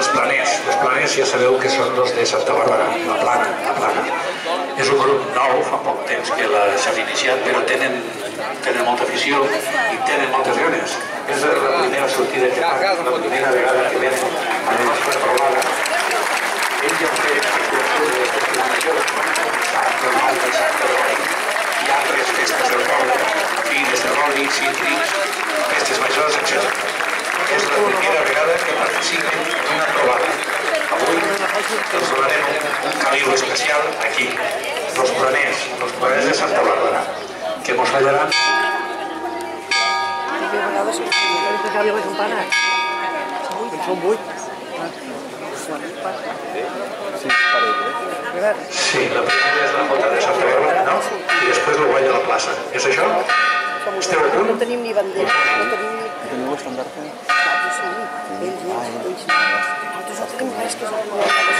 els planers. Els planers ja sabeu que són els de Santa Bàrbara, la plana, la plana. És un grup nou, fa poc temps que s'ha iniciat, però tenen, tenen molta afició i tenen moltes ganes. És la primera sortida que fan, la primera vegada que venen a la nostra trobada. Ells han fet actuacions de majors, Santa Malta, Santa Roi, i altres festes del poble, fines de roli, cítrics, festes majors, etc. És la primera vegada que participen en una trobada. Avui els donarem un, un caliu especial aquí, los planers, los planers de Santa Bàrbara, que mos fallaran Són vuit. Sí, la primera és la Jota de Santa Bàrbara, no? I després el guany de la plaça. És això? Esteu a punt? No tenim ni bandera, no tenim ni... Teniu l'estandard? Nosaltres sí, ells, ells, ells. Nosaltres no tenim res que és el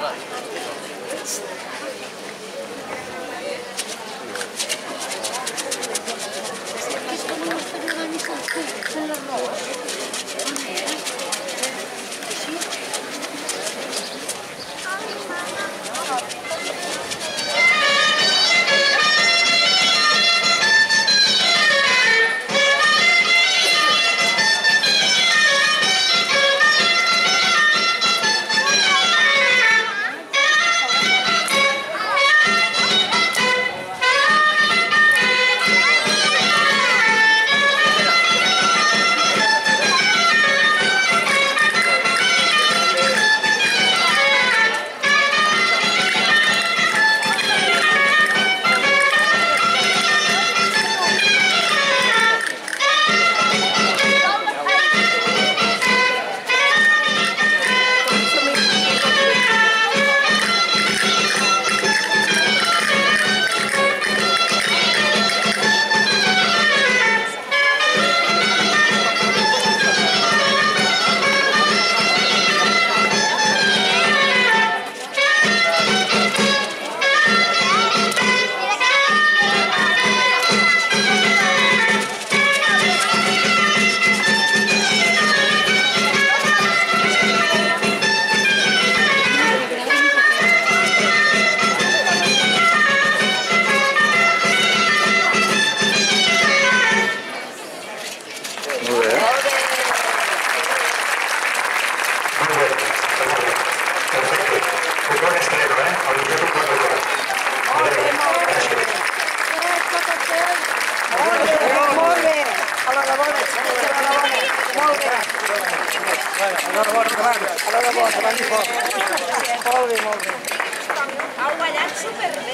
よろしくお願いします。Molt bé. Molt bé. Futbol estreno, eh? El millor futbol de l'hora. Molt bé, molt bé. Molt bé, molt bé. Enhorabona, enhorabona. Molt bé. de endavant. Enhorabona, endavant i fort. Molt bé, molt bé. Ha guanyat superbé.